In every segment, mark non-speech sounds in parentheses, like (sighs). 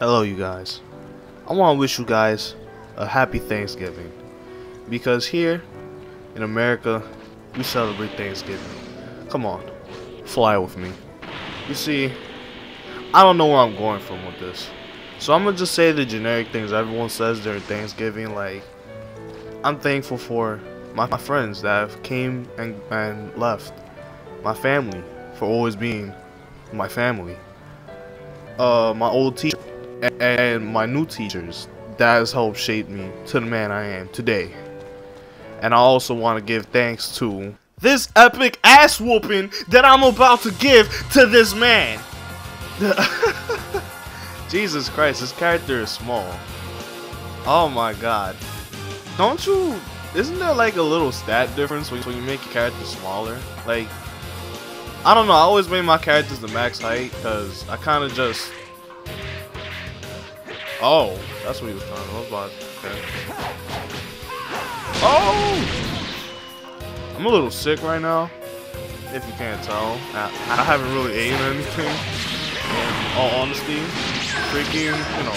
Hello, you guys. I want to wish you guys a happy Thanksgiving. Because here in America, we celebrate Thanksgiving. Come on, fly with me. You see, I don't know where I'm going from with this. So I'm to just say the generic things everyone says during Thanksgiving. Like, I'm thankful for my, my friends that have came and, and left. My family for always being my family. Uh, my old teacher and, my new teachers that has helped shape me to the man I am today. And I also want to give thanks to this epic ass whooping that I'm about to give to this man. (laughs) Jesus Christ, this character is small. Oh my god. Don't you... Isn't there like a little stat difference when you make your character smaller? Like, I don't know, I always made my characters the max height because I kind of just... Oh, that's what he was trying to... I about... Okay. Oh! I'm a little sick right now, if you can't tell. I, I haven't really eaten anything, in all honesty. Freaking, you know,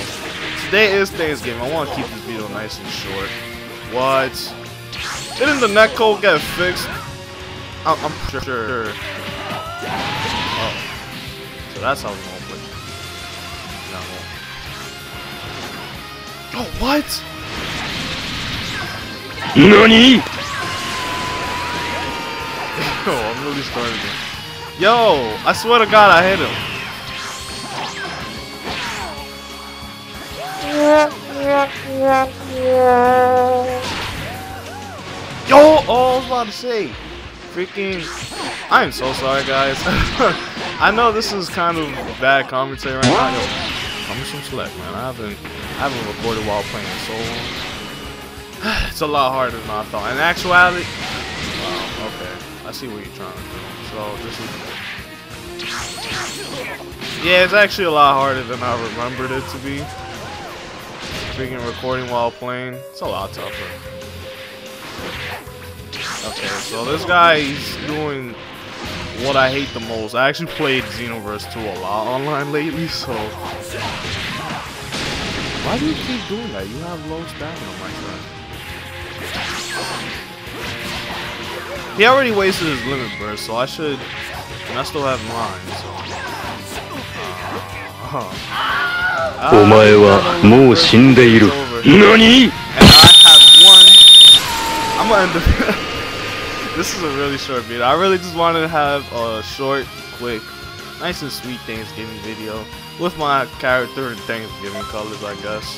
today is Thanksgiving. I want to keep this video nice and short. What? Didn't the netcode get fixed? I'm, I'm sure. Oh. So that's how we're gonna play. No. Oh, what? NANI?! Yo, (laughs) oh, I'm really starting. Yo, I swear to God, I hit him. Yo, oh, I was about to say, freaking. I am so sorry, guys. (laughs) I know this is kind of bad commentary right now. I'm just some slack, man. I haven't, I haven't recorded while playing so long. (sighs) it's a lot harder than I thought. In actuality, wow, okay. I see what you're trying to do. So this is. Yeah, it's actually a lot harder than I remembered it to be. Freaking recording while playing, it's a lot tougher. Okay, so this guy is doing what I hate the most. I actually played Xenoverse 2 a lot online lately, so... Why do you keep doing that? You have low stamina, my friend. He already wasted his limit burst, so I should... And I still have mine, so... Uh, uh, お前はもう死んでいる。何 and I have one. I'm gonna end the. (laughs) this is a really short video. I really just wanted to have a short, quick, nice and sweet Thanksgiving video with my character and Thanksgiving colors, I guess.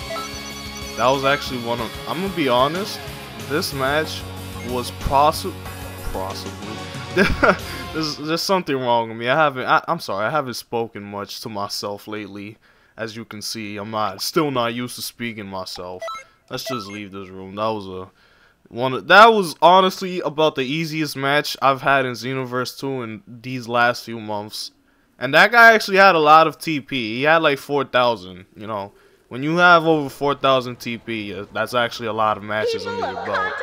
That was actually one of. I'm gonna be honest. This match was possible. Possibly. (laughs) there's, there's something wrong with me. I haven't. I, I'm sorry. I haven't spoken much to myself lately. As you can see, I'm not still not used to speaking myself. Let's just leave this room. That was a one. That was honestly about the easiest match I've had in Xenoverse 2 in these last few months. And that guy actually had a lot of TP. He had like 4,000. You know, when you have over 4,000 TP, that's actually a lot of matches under your belt.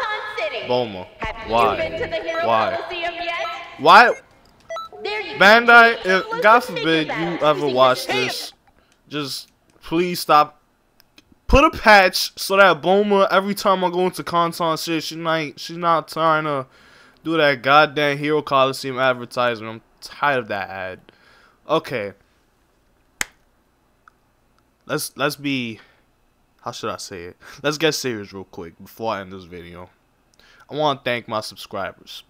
Bulma, why? Why? Why? Bandai, if, God forbid you ever watch this, just please stop. Put a patch so that Bulma, every time I go into Conton shit, she's not, she's not trying to do that goddamn Hero Coliseum advertisement. I'm tired of that ad. Okay. Let's let's be how should I say it? Let's get serious real quick before I end this video. I want to thank my subscribers.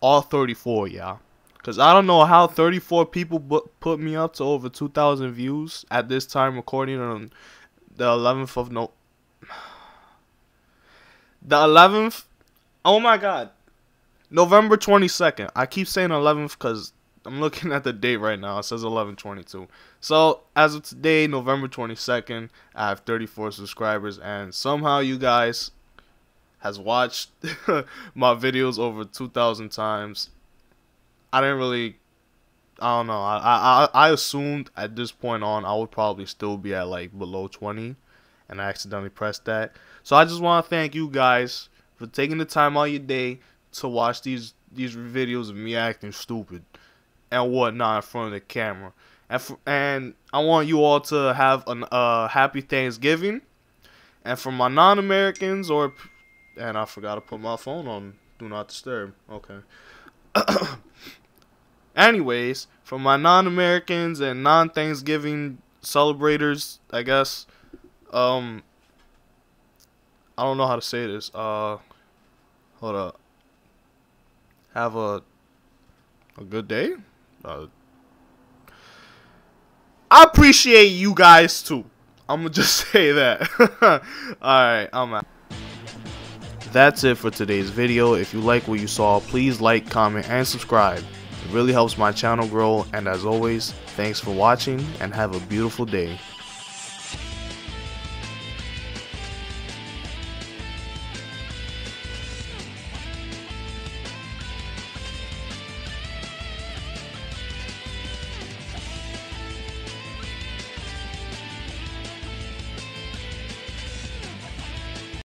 All 34, y'all. Because I don't know how 34 people put me up to over 2,000 views at this time recording on the 11th of no... The 11th... Oh my god. November 22nd. I keep saying 11th because I'm looking at the date right now. It says 1122. So, as of today, November 22nd, I have 34 subscribers. And somehow you guys has watched (laughs) my videos over 2,000 times. I didn't really, I don't know. I, I I assumed at this point on I would probably still be at like below 20, and I accidentally pressed that. So I just want to thank you guys for taking the time out your day to watch these these videos of me acting stupid and whatnot in front of the camera. and, for, and I want you all to have a uh, happy Thanksgiving. And for my non-Americans or and I forgot to put my phone on do not disturb. Okay. (clears throat) Anyways, for my non-Americans and non-Thanksgiving celebrators, I guess um I don't know how to say this. Uh hold up. Have a a good day. Uh, I appreciate you guys too. I'm gonna just (laughs) say that. (laughs) Alright, I'm out. That's it for today's video. If you like what you saw, please like, comment, and subscribe. It really helps my channel grow. And as always, thanks for watching and have a beautiful day.